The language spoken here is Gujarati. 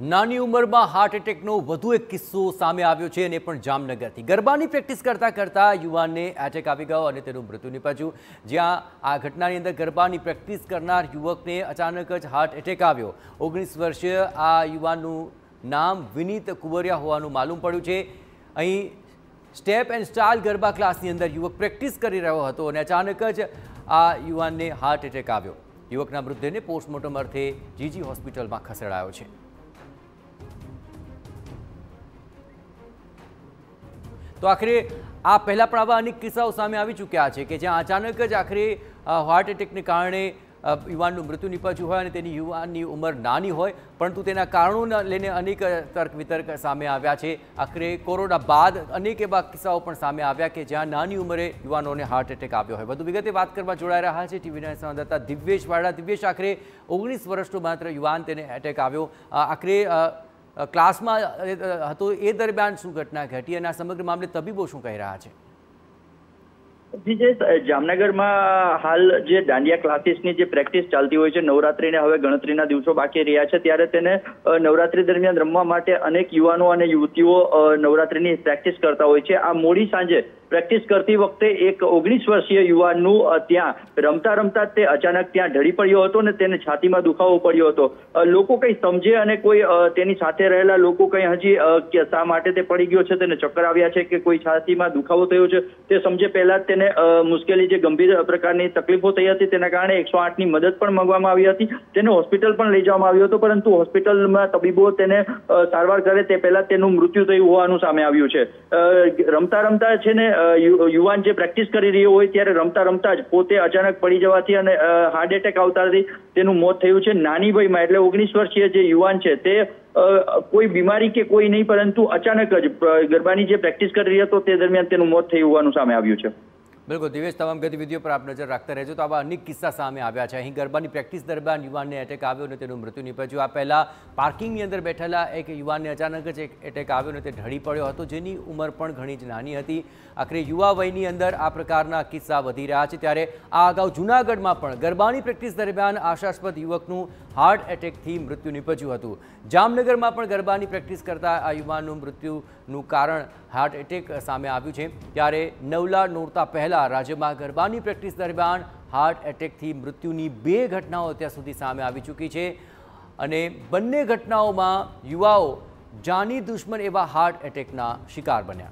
નાની ઉંમરમાં હાર્ટ એટેકનો વધુ એક કિસ્સો સામે આવ્યો છે અને પણ જામનગરથી. ગરબાની પ્રેક્ટિસ કરતાં કરતાં યુવાનને એટેક આવી ગયો અને તેનું મૃત્યુ નિપજ્યું. જ્યાં આ ઘટનાની અંદર ગરબાની પ્રેક્ટિસ કરનાર યુવકને અચાનક જ હાર્ટ એટેક આવ્યો. ઓગણીસ વર્ષીય આ યુવાનનું નામ વિનીત કુંવરિયા હોવાનું માલુમ પડ્યું છે. અહીં સ્ટેપ એન્ડ સ્ટાઇલ ગરબા ક્લાસની અંદર યુવક પ્રેક્ટિસ કરી રહ્યો હતો અને અચાનક જ આ યુવાનને હાર્ટ એટેક આવ્યો. યુવકના મૃતદેહને પોસ્ટમોર્ટમ અર્થે જીજી હોસ્પિટલમાં ખસેડાયો છે. તો આખરે આ પહેલાં પણ આવા અનેક કિસ્સાઓ સામે આવી ચૂક્યા છે કે જ્યાં અચાનક જ આખરે હાર્ટ એટેકને કારણે યુવાનનું મૃત્યુ નિપજ્યું હોય અને તેની યુવાનની ઉંમર નાની હોય, પરંતુ તેના કારણોને લઈને અનેક તર્ક વિતર્ક સામે આવ્યા છે. આખરે કોરોના બાદ અનેક એવા કિસ્સાઓ પણ સામે આવ્યા કે જ્યાં નાની ઉંમરે યુવાનોને હાર્ટ એટેક આવ્યો હોય. વધુ વિગતે વાત કરવા જોડાઈ રહ્યા છે ટીવીના સંવાદદાતા દિવ્યેશ વાડા. દિવ્યેશ, આખરે ઓગણીસ વર્ષનો માત્ર યુવાન તેને એટેક આવ્યો. આખરે ક્લાસમાં હતો એ દરમિયાન શું ઘટના ઘટી અને આ સમગ્ર મામલે તબીબો શું કહી રહ્યા છે? જામનગરમાં હાલ જે દાંડિયા ક્લાસીસની જે પ્રેક્ટિસ ચાલતી હોય છે, નવરાત્રીને હવે ગણતરીના દિવસો બાકી રહ્યા છે, ત્યારે તેને નવરાત્રી દરમિયાન રમવા માટે અનેક યુવાનો અને યુવતીઓ નવરાત્રીની પ્રેક્ટિસ કરતા હોય છે. આ મોડી સાંજે પ્રેક્ટિસ કરતી વખતે એક ઓગણીસ વર્ષીય યુવાનનું ત્યાં રમતા રમતા તે અચાનક ત્યાં ઢળી પડ્યો હતો ને તેને છાતીમાં દુખાવો પડ્યો હતો. લોકો કંઈ સમજે અને કોઈ તેની સાથે રહેલા લોકો કંઈ હજી શા માટે તે પડી ગયો છે, તેને ચક્કર આવ્યા છે કે કોઈ છાતીમાં દુખાવો થયો છે, તે સમજે પહેલા તેને મુશ્કેલી જે ગંભીર પ્રકારની તકલીફો થઈ હતી તેના કારણે એકસો આઠની મદદ પણ માંગવામાં આવી હતી. તેને હોસ્પિટલ પણ લઈ જવામાં આવ્યો હતો, પરંતુ હોસ્પિટલમાં તબીબો તેને સારવાર કરે તે પહેલા તેનું મૃત્યુ થયું હોવાનું સામે આવ્યું છે. રમતા રમતા છે ને યુવાન જે પ્રેક્ટિસ કરી રહ્યો હોય ત્યારે રમતા રમતા જ પોતે અચાનક પડી જવાથી અને હાર્ટ એટેક આવતાથી તેનું મોત થયું છે. નાની વયમાં એટલે ઓગણીસ વર્ષીય જે યુવાન છે, તે કોઈ બીમારી કે કોઈ નહીં, પરંતુ અચાનક જ ગરબાની જે પ્રેક્ટિસ કરી રહ્યો હતો, તે દરમિયાન તેનું મોત થયું હોવાનું સામે આવ્યું છે. બિલકુલ, દિવેશ, તમામ ગતિવિધિઓ પર આપ નજર રાખતા રહેજો. તો આવા અનેક કિસ્સા સામે આવ્યા છે. અહીં ગરબાની પ્રેક્ટિસ દરમિયાન યુવાનને એટેક આવ્યો અને તેનું મૃત્યુ નિપજ્યું. આ પહેલાં પાર્કિંગની અંદર બેઠેલા એક યુવાનને અચાનક જ એક એટેક આવ્યો અને તે ઢળી પડ્યો હતો. જેની ઉંમર પણ ઘણી જ નાની હતી. આખરે યુવા વયની અંદર આ પ્રકારના કિસ્સા વધી રહ્યા છે. ત્યારે આ અગાઉ જૂનાગઢમાં પણ ગરબાની પ્રેક્ટિસ દરમિયાન આશાસ્પદ યુવકનું હાર્ટ એટેકથી મૃત્યુ નિપજ્યું હતું. જામનગરમાં પણ ગરબાની પ્રેક્ટિસ કરતા આ યુવાનનું મૃત્યુનું કારણ હાર્ટ એટેક સામે આવ્યું છે. ત્યારે નવલા નોરતા પહેલાં રાજ્યમાં ગરબાની પ્રેક્ટિસ દરમિયાન હાર્ટ એટેકથી મૃત્યુની બે ઘટનાઓ અત્યાર સુધી સામે આવી ચૂકી છે. અને બંને ઘટનાઓમાં યુવાઓ જાની દુશ્મન એવા હાર્ટ એટેકના શિકાર બન્યા.